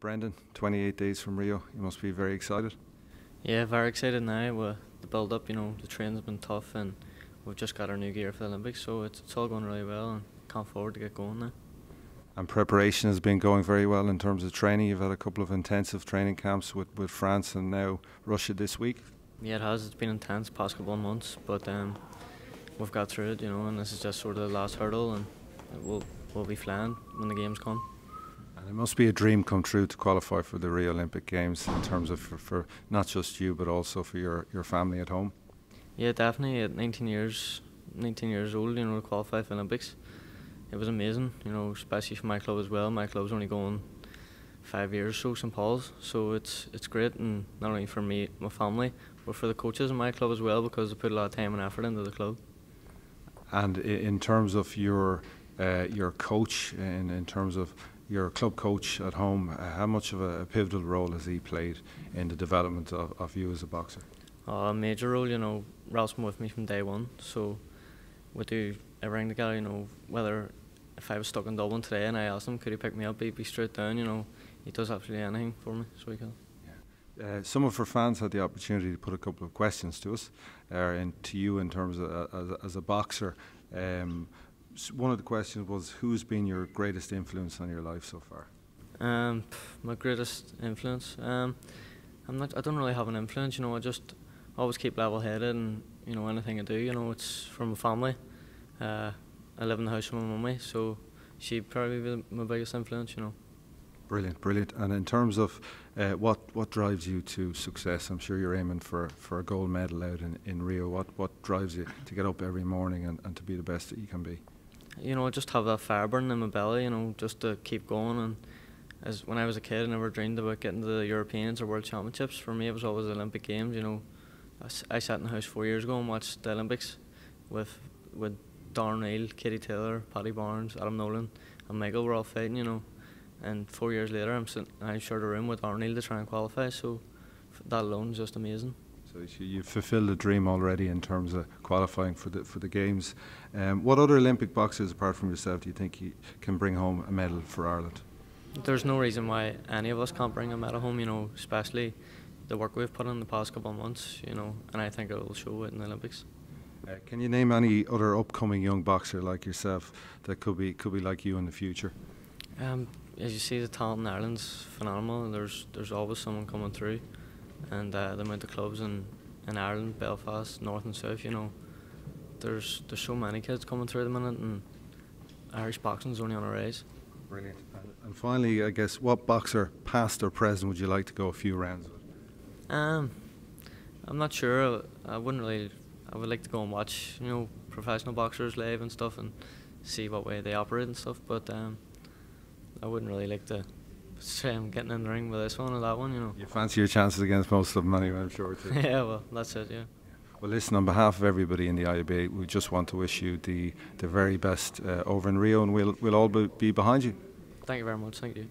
Brendan, 28 days from Rio. You must be very excited. Yeah, very excited now. With the build up, you know, the training's been tough and we've just got our new gear for the Olympics, so it's, it's all going really well and can't forward to get going now. And preparation has been going very well in terms of training. You've had a couple of intensive training camps with, with France and now Russia this week. Yeah, it has. It's been intense past couple of months, but um, we've got through it, you know, and this is just sort of the last hurdle, and we'll we'll be flying when the games come. And it must be a dream come true to qualify for the Rio Olympic Games in terms of for, for not just you but also for your, your family at home. Yeah, definitely. At 19 years, 19 years old, you know, to qualify for Olympics, it was amazing. You know, especially for my club as well. My club's only going five years so, St Paul's. So it's it's great, and not only for me, my family, but for the coaches in my club as well because they put a lot of time and effort into the club. And in terms of your uh, your coach, in, in terms of your club coach at home, uh, how much of a, pivotal role has he played in the development of, of you as a boxer? Uh, a major role, you know, Ralph's been with me from day one, so we do everything together, you know, whether if I was stuck in Dublin today and I asked him could he pick me up, he'd be straight down, you know, he does absolutely anything for me, so he can. Uh, some of our fans had the opportunity to put a couple of questions to us, uh, and to you in terms of uh, as, as, a boxer. Um, one of the questions was, who's been your greatest influence on your life so far? Um, my greatest influence. Um, I'm not. I don't really have an influence. You know, I just always keep level-headed, and you know, anything I do, you know, it's from a family. Uh, I live in the house with my mummy, so she probably be my biggest influence. You know. Brilliant, brilliant. And in terms of uh, what what drives you to success, I'm sure you're aiming for, for a gold medal out in, in Rio. What what drives you to get up every morning and, and to be the best that you can be? You know, just have that fire burning in my belly, you know, just to keep going. And as when I was a kid, I never dreamed about getting to the Europeans or World Championships. For me, it was always the Olympic Games. You know, I, I sat in the house four years ago and watched the Olympics with with Darren O'Neill, Katie Taylor, Paddy Barnes, Adam Nolan, and Michael were all fighting. You know, and four years later, I'm sitting, I shared a room with Darren O'Neill to try and qualify. So that alone is just amazing. So you've fulfilled the dream already in terms of qualifying for the for the games. Um, what other Olympic boxers apart from yourself do you think you can bring home a medal for Ireland? There's no reason why any of us can't bring a medal home. You know, especially the work we've put in the past couple of months. You know, and I think it will show it in the Olympics. Uh, can you name any other upcoming young boxer like yourself that could be could be like you in the future? Um, as you see, the talent in Ireland's phenomenal. There's there's always someone coming through and uh, the amount of clubs in, in Ireland, Belfast, North and South, you know, there's there's so many kids coming through at the minute, and Irish boxing's only on a rise. Brilliant. And, and, finally, I guess, what boxer, past or present, would you like to go a few rounds with? Um, I'm not sure. I wouldn't really. I would like to go and watch, you know, professional boxers live and stuff, and see what way they operate and stuff. But um, I wouldn't really like to I'm getting in the ring with this one or that one, you know. You fancy your chances against most of them anyway, I'm sure. Too. yeah, well, that's it, yeah. Well, listen, on behalf of everybody in the IABA, we just want to wish you the, the very best uh, over in Rio, and we'll, we'll all be behind you. Thank you very much. Thank you.